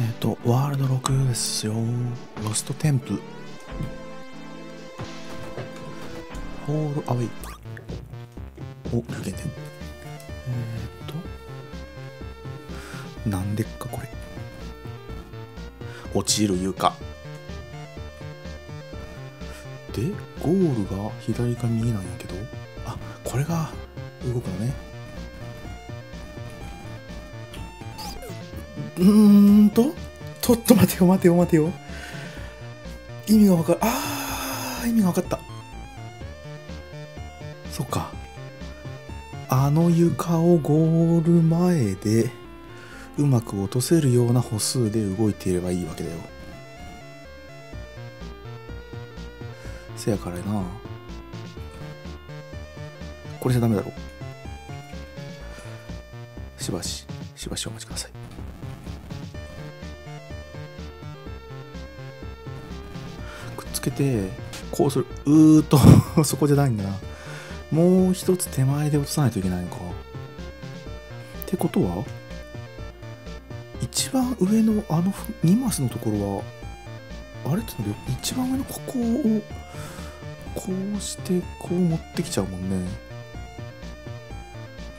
えっ、と、ワールド6ですよ。ロストテンプ。ホールアウェイ。お、無限点。えっ、と、なんでっかこれ。落ちる床。で、ゴールが左か右なんやけど、あ、これが動くのね。うーんと、ちょっと待てよ待てよ待てよ。意味がわかる。あー、意味がわかった。そっか。あの床をゴール前でうまく落とせるような歩数で動いていればいいわけだよ。せやからな。これじゃダメだろ。しばし、しばしお待ちください。つけて、こうする。うーっと、そこじゃないんだな。もう一つ手前で落とさないといけないのか。ってことは一番上のあの2マスのところは、あれって一番上のここを、こうしてこう持ってきちゃうもんね。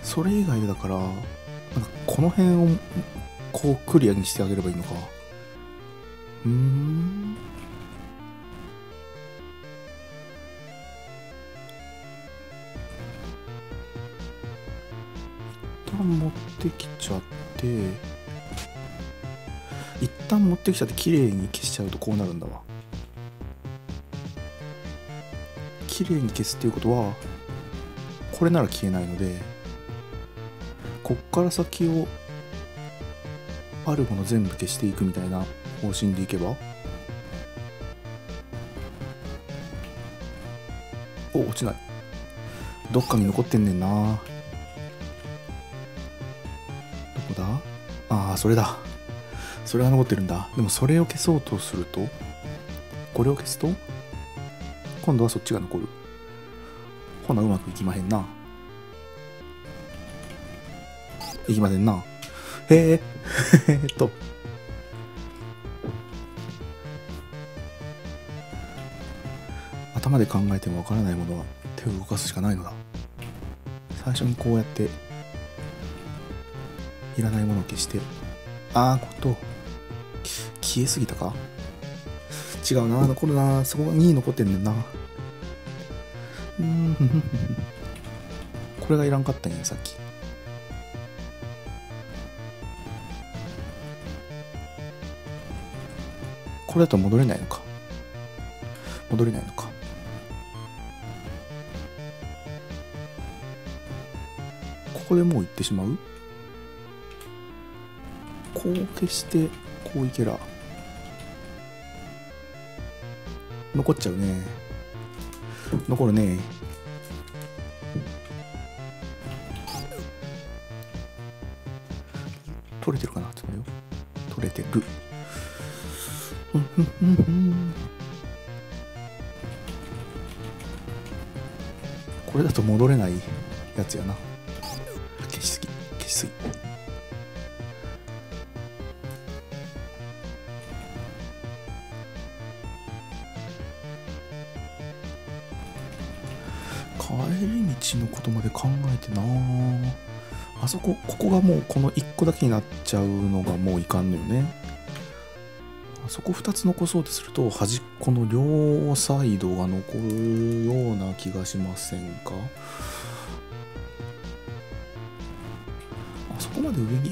それ以外でだから、なんかこの辺をこうクリアにしてあげればいいのか。うーん。旦持ってきちゃって一旦持ってきちゃって綺麗に消しちゃうとこうなるんだわ。綺麗に消すっていうことはこれなら消えないのでこっから先をあるもの全部消していくみたいな方針でいけばお落ちない。どっかに残ってんねんな。それだ。それが残ってるんだ。でもそれを消そうとするとこれを消すと今度はそっちが残る。ほなうまくいきまへんな。いきませんな。へえ。えっと。頭で考えてもわからないものは手を動かすしかないのだ。最初にこうやっていらないものを消してああこと。消えすぎたか？違うな。残るな。そこが2位残ってんねんな。うんふんふんふん。これがいらんかったんやさっき。これだと戻れないのか。戻れないのか。ここでもう行ってしまう？こう消してこういけら。残っちゃうね。残るね。取れてるかな？ちょっと待ってよ。取れてる。これだと戻れないやつやな。そこここがもうこの1個だけになっちゃうのがもういかんのよね。あそこ2つ残そうとすると端っこの両サイドが残るような気がしませんか？あそこまで上に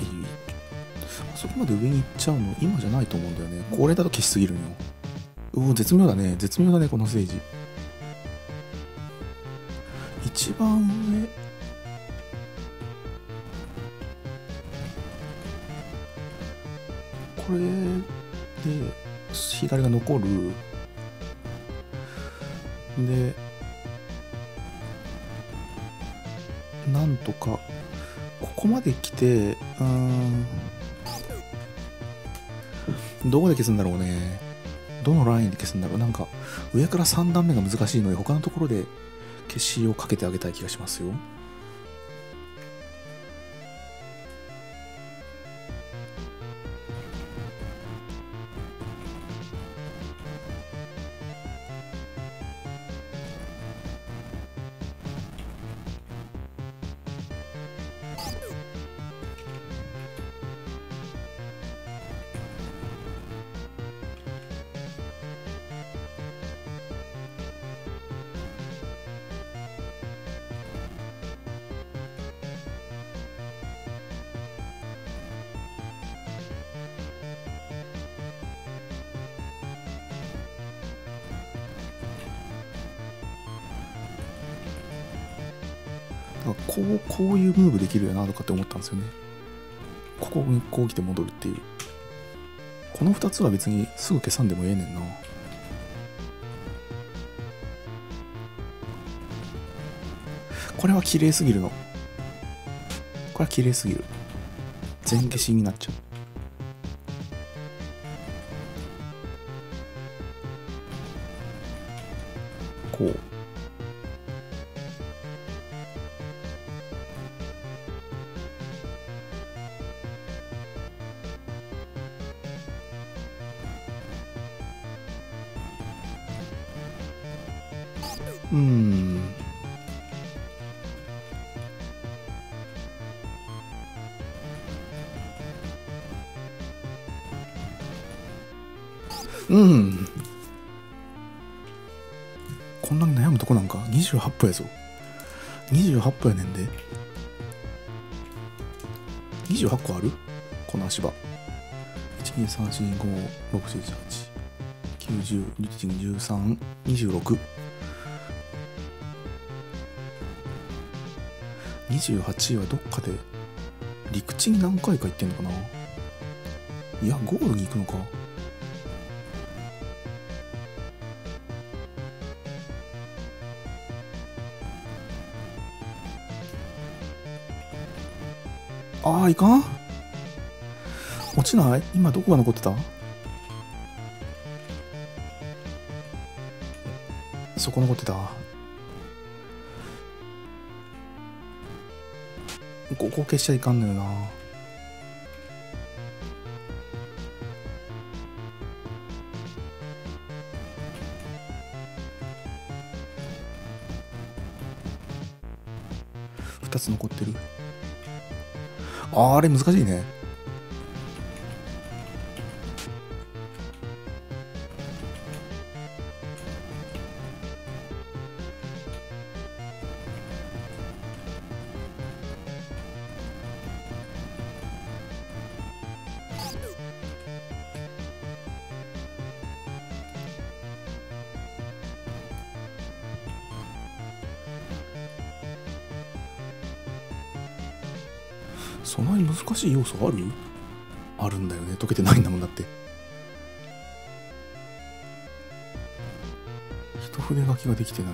あそこまで上に行っちゃうの今じゃないと思うんだよね。これだと消しすぎるのよ。うお絶妙だね。絶妙だねこのステージ。残る。でなんとかここまで来てうん。どこで消すんだろうね。どのラインで消すんだろう。なんか上から3段目が難しいので他のところで消しをかけてあげたい気がしますよ。かこうこういうムーブできるよなとかって思ったんですよね。ここにこう来て戻るっていう。この2つは別にすぐ消さんでもええねんな。これは綺麗すぎるの。これは綺麗すぎる。全消しになっちゃう。うん。うん。こんなに悩むとこなんか28歩やぞ。28歩やねんで。28個ある？この足場。1234567891011121326 28位はどっかで陸地に何回か行ってんのかな？いやゴールに行くのか。ああいかん？落ちない？今どこが残ってた？そこ残ってた？ここ消しちゃいかんのよな。2つ残ってる。ああれ難しいね。素あるあるんだよね。解けてないんだもんだって。一筆書きができてない。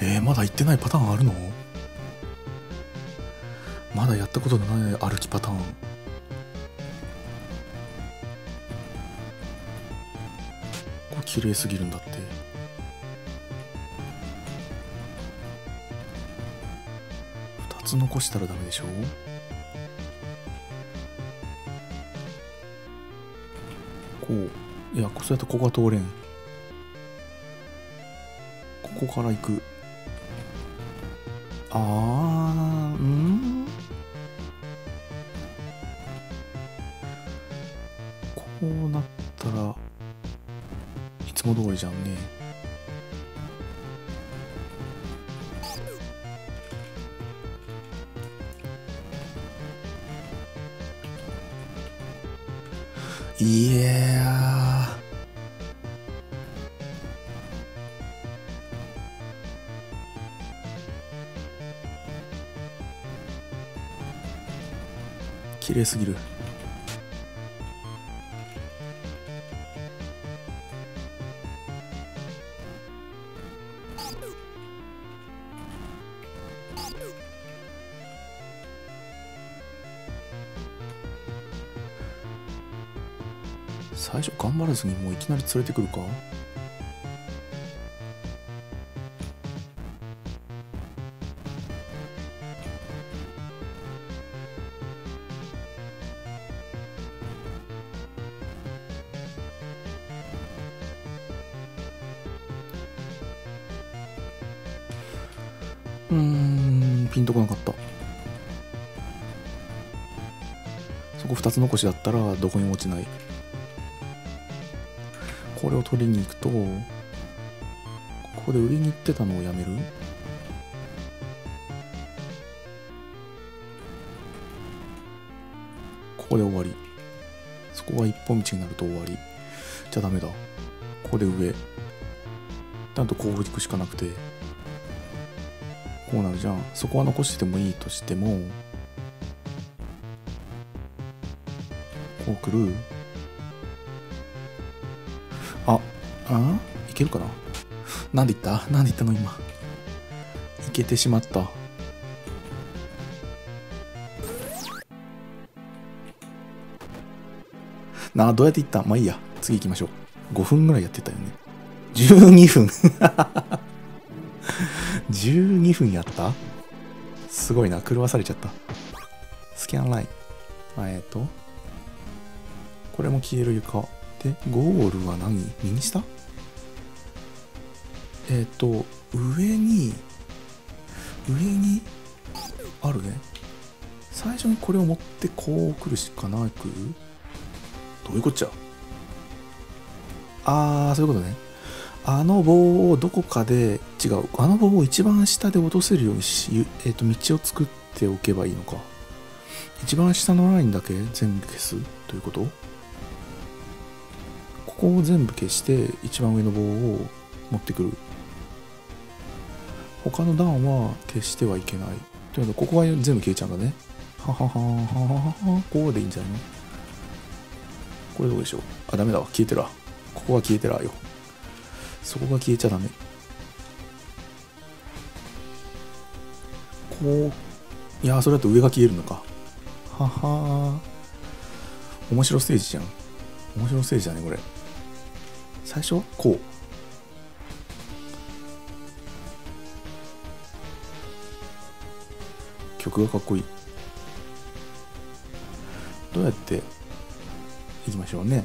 えー、まだ行ってないパターンあるの？まだやったことのない歩きパターン。これ綺麗すぎるんだって。2つ残したらダメでしょ？こう。いやそうやってここが通れん。ここから行く。あーうん？こうなったらいつも通りじゃんね。いや綺麗すぎる。最初頑張らずにもういきなり連れてくるか？残しだったらどこにも落ちない。これを取りに行くとここで上に行ってたのをやめる。ここで終わり。そこが一本道になると終わり。じゃダメだ。ここで上。ちゃんとこう行くしかなくて。こうなるじゃん。そこは残しててもいいとしてもこう来る。ああ？いけるかな？なんで言った？なんで言ったの今？いけてしまった。なあどうやって言った？まあいいや。次行きましょう。5分ぐらいやってたよね。12分。12分やった？すごいな。狂わされちゃった。スキャンライン。えっ、ー、と。これも消える床。でゴールは何？右下？えっ、ー、と上に上にあるね。最初にこれを持ってこう来るしかなく。どういうこっちゃ？あーそういうことね。あの棒をどこかで違う。あの棒を一番下で落とせるようにし、えー、と道を作っておけばいいのか。一番下のラインだけ全部消す？ということ？ここを全部消して一番上の棒を持ってくる。他の段は消してはいけない。というのでここは全部消えちゃうんだね。ははははははこうでいいんじゃないのこれどうでしょうあダメだわ消えてるわここは消えてるわよそこが消えちゃダメこういやそれだと上が消えるのかはは面白ステージじゃん面白ステージだねこれ最初？はこう。曲がかっこいい。どうやっていきましょうね。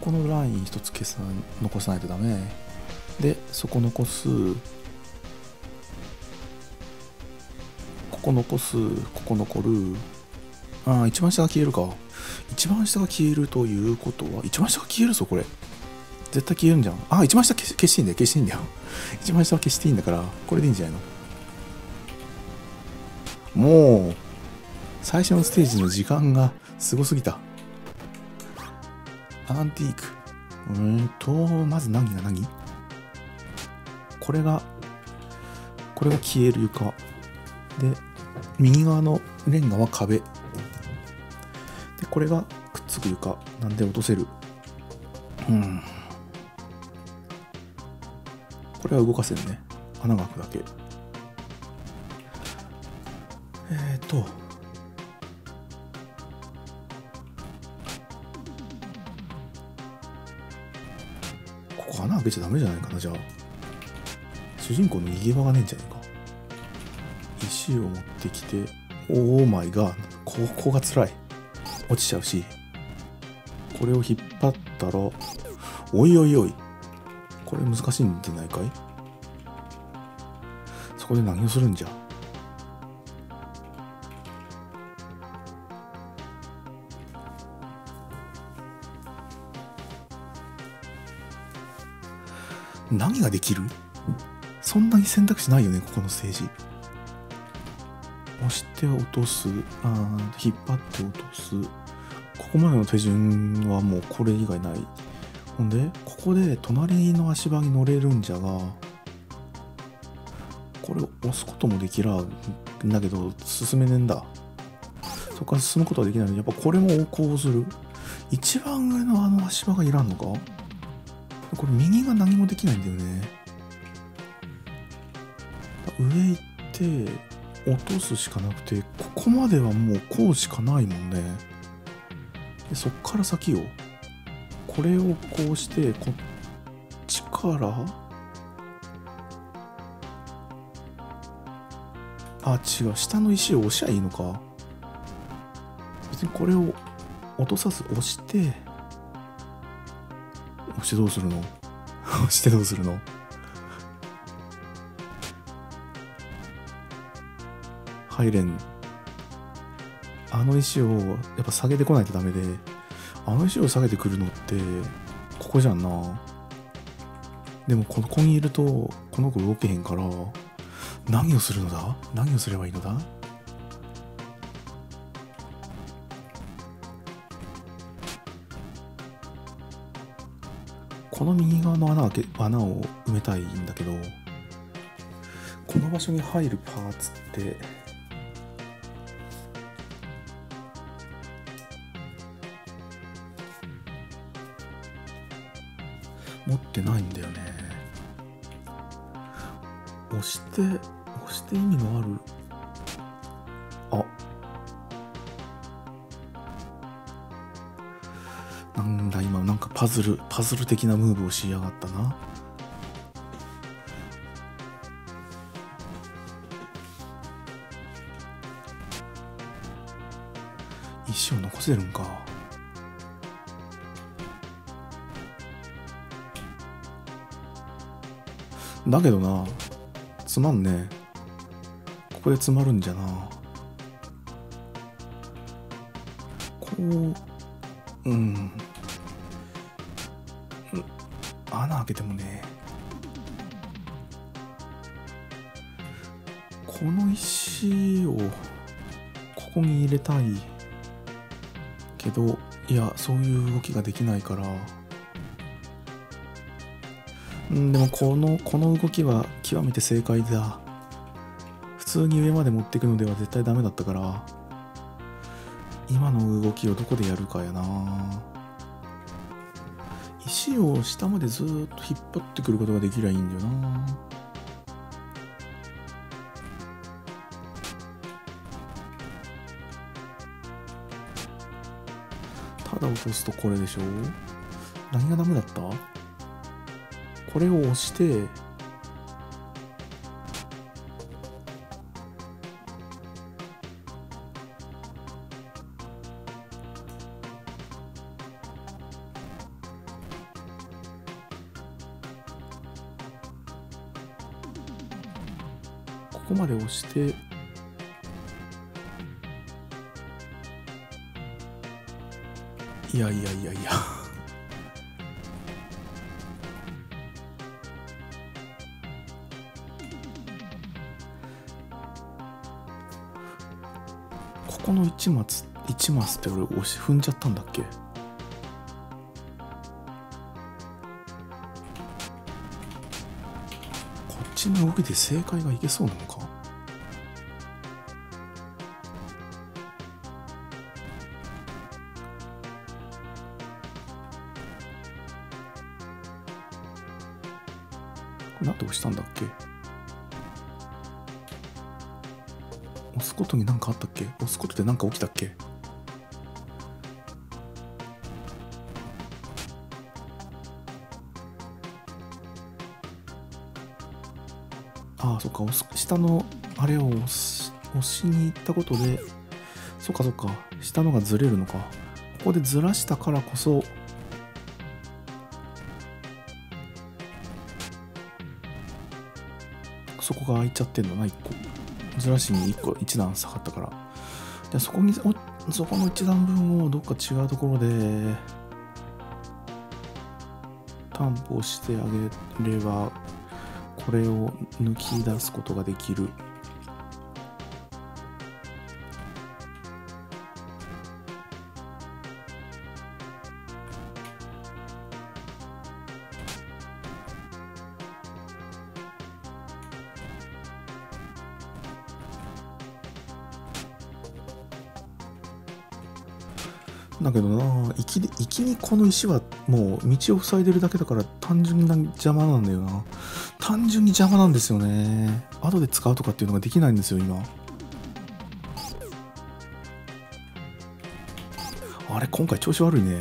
このライン一つ消さ残さないとダメ。でそこ残す。ここ残す。ここ残る。ああ一番下が消えるか。一番下が消えるということは一番下が消えるぞこれ。絶対消えるんじゃん。あ一番下消消していいんだよ。消していいんだよ。一番下は消していいんだからこれでいいんじゃないの？もう最初のステージの時間がすごすぎた。アンティーク。うーんと、まず何が何？これが、これが消える床。で、右側のレンガは壁。これがくっつく床。なんで落とせる。うん。これは動かせるね。穴が開くだけ。えっ、ー、と、穴開けちゃダメじゃないかなじゃあ主人公の逃げ場がねえんじゃねえか石を持ってきてオーマイガーここが辛い落ちちゃうしこれを引っ張ったらおいおいおいこれ難しいんじゃないかい？そこで何をするんじゃ？何ができる？そんなに選択肢ないよねここのステージ押して落とす。あ引っ張って落とす。ここまでの手順はもうこれ以外ない。ほんでここで隣の足場に乗れるんじゃがこれを押すこともできらん。だけど進めねえんだ。そこから進むことはできないのでやっぱこれも横行する。一番上のあの足場がいらんのか？これ右が何もできないんだよね。上行って落とすしかなくてここまではもうこうしかないもんね。でそっから先よ。これをこうしてこっちからあ違う。下の石を押しゃいいのか。別にこれを落とさず押して押してどうするの？押してどうするの？入れん。あの石をやっぱ下げてこないとダメで。あの石を下げてくるのってここじゃんな。でもここにいるとこの子動けへんから何をするのだ？何をすればいいのだ？この右側の穴開け穴を埋めたいんだけどこの場所に入るパーツってないんだよね。押して押して意味のある。あ。なんだ今なんかパズルパズル的なムーブをしやがったな。石を残せるんか。だけどな。つまんねえ。ここで詰まるんじゃな。こううん。うん穴開けてもねこの石をここに入れたいけどいやそういう動きができないから。んでもこのこの動きは極めて正解だ。普通に上まで持っていくのでは絶対ダメだったから。今の動きをどこでやるかやな。石を下までずっと引っ張ってくることができりゃいいんだよな。ただ落とすとこれでしょ。何がダメだった？これを押してここまで押していやいやいやいや。ここの1マス1マスって俺押し踏んじゃったんだっけ？こっちの動きで正解がいけそうなのか？起きたっけ？ああそっか。下のあれを押し押しに行ったことでそっかそっか。下のがずれるのか。ここでずらしたからこそそこが開いちゃってんだな1個。ずらしに1個1段下がったから。でそこにおそこの一段分をどっか違うところで担保してあげればこれを抜き出すことができる。にこの石はもう道を塞いでるだけだから単純な邪魔なんだよな。単純に邪魔なんですよね。後で使うとかっていうのができないんですよ今。あれ今回調子悪いね。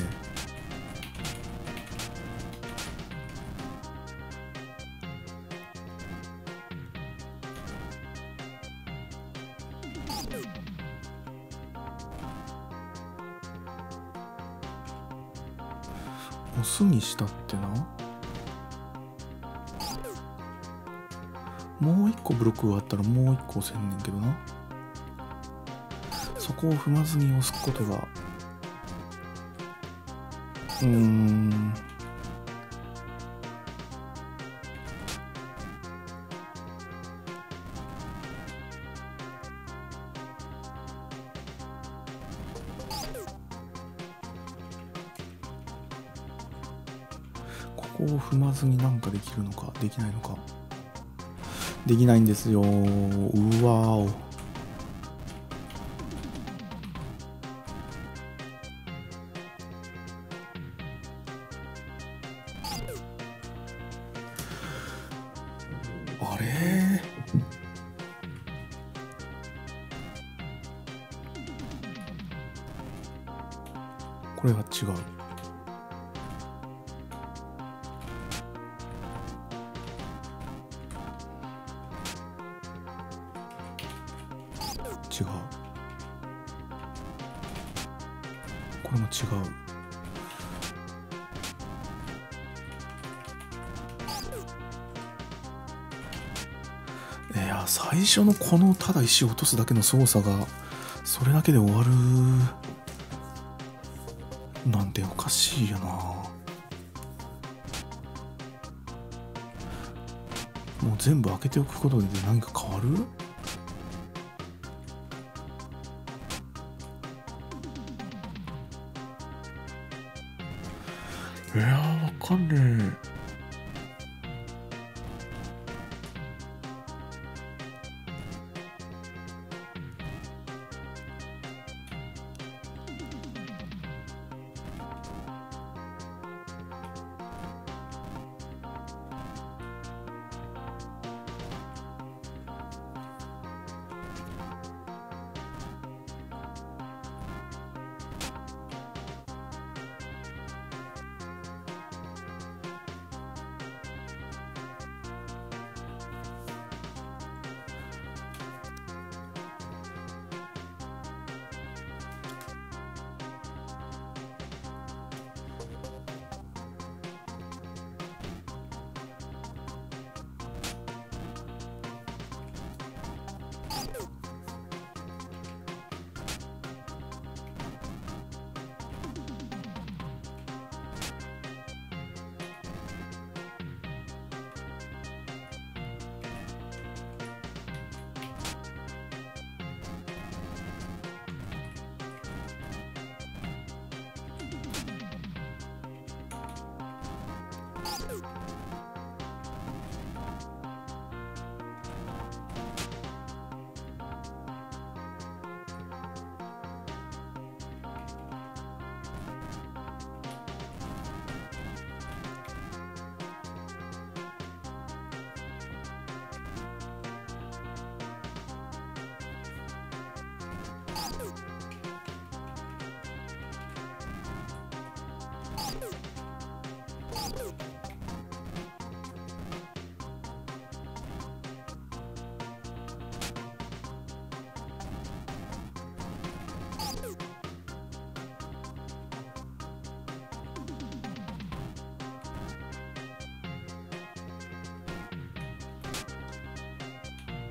したってな。もう一個ブロックがあったらもう一個押せんねんけどな。そこを踏まずに押すことが。うーん。踏まずになんかできるのかできないのか。できないんですよ。うわーお。このただ石を落とすだけの操作がそれだけで終わるなんておかしいよな。もう全部開けておくことで何か変わる？いやーわかんねえ。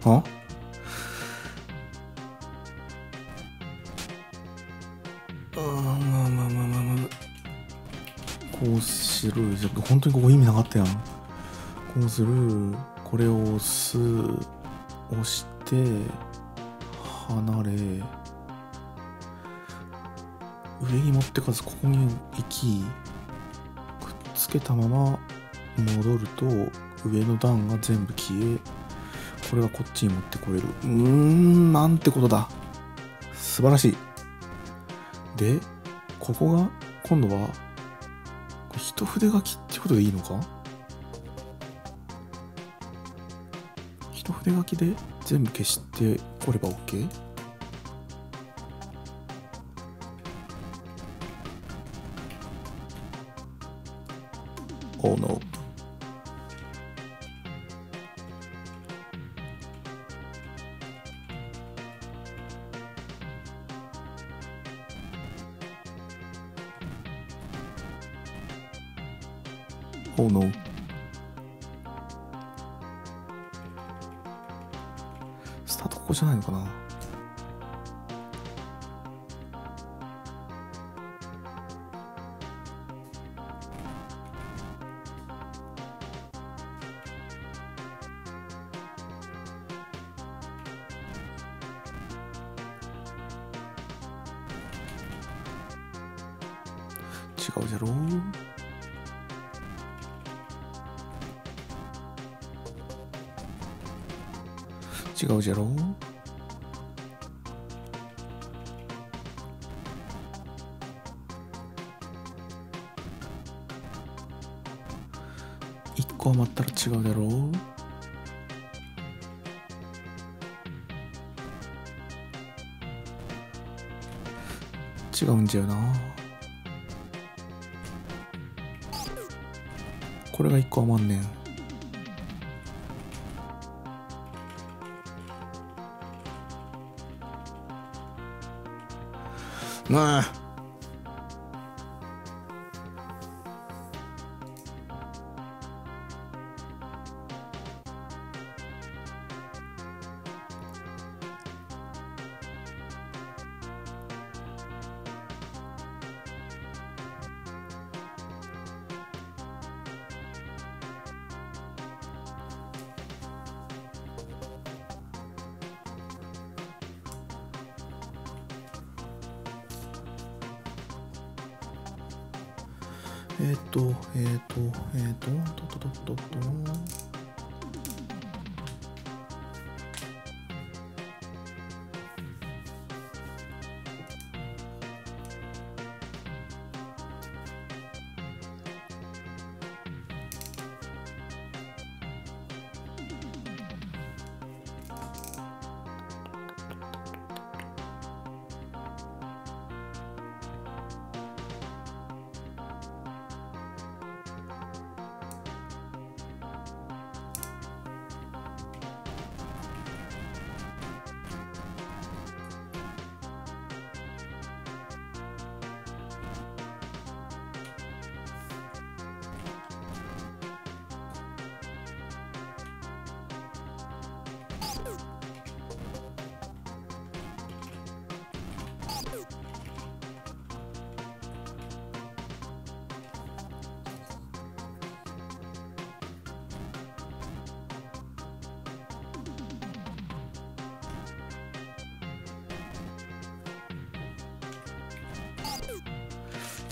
ああまあまあまあまあまあ。こうする。じゃ本当にここ意味なかったやん。こうする。これを押す押して離れ。上に持ってかずここに行きくっつけたまま戻ると上の段が全部消えこれはこっちに持ってこれるうーんなんてことだ素晴らしいでここが今度は一筆書きってことでいいのか？一筆書きで全部消してこれば OK? ー？うの、no. 一個余ったら違うだろう？違うんじゃよな。これが一個余んねん。まあ。とえっ、とえっ、とととととと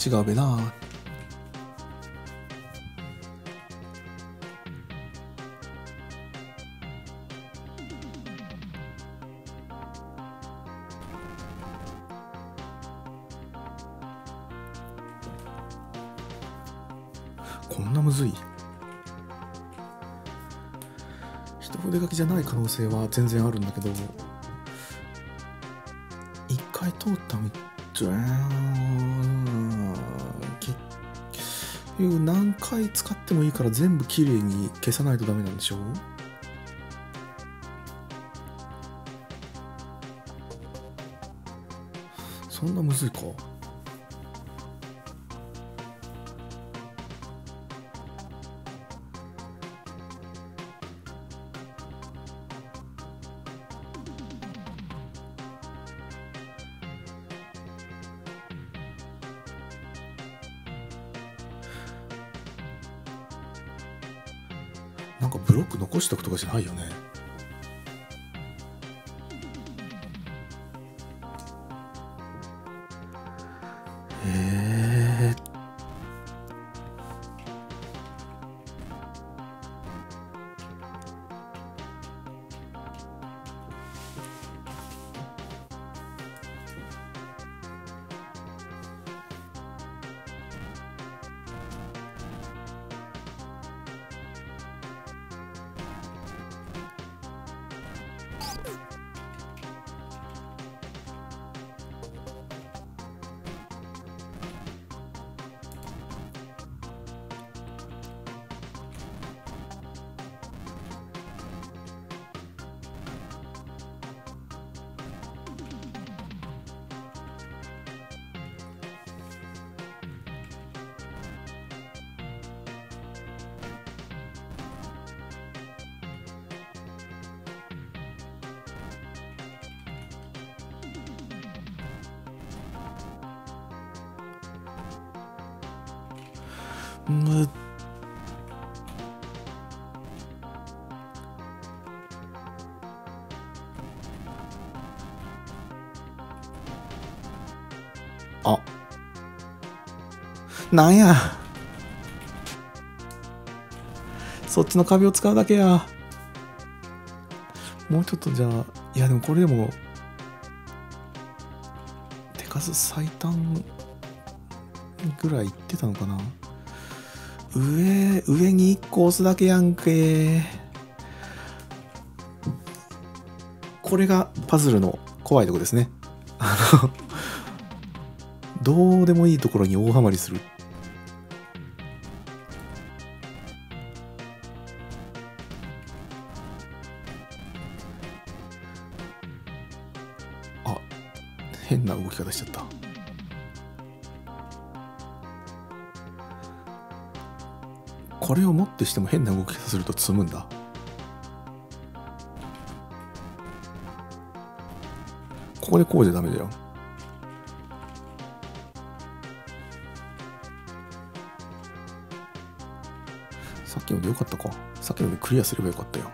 違うべな。こんなむずい？一筆書きじゃない可能性は全然あるんだけど。一回通ったみじゃ回使ってもいいから全部きれいに消さないとダメなんでしょう？なんかブロック残しとくとかじゃないよね。むあ。なんや。そっちの壁を使うだけや。もうちょっとじゃあいやでもこれでも手数最短ぐらいいってたのかな。上上に1個押すだけやんけ。これがパズルの怖いとこですね。あのどうでもいいところに大ハマりする。あ変な動き方しちゃった。これをもってしても変な動き方すると積むんだ。ここでこうじゃダメだよ。さっきのでよかったか。さっきのでクリアすればよかったよ。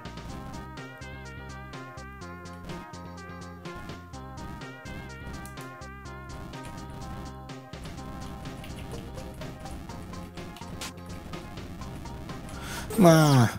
ま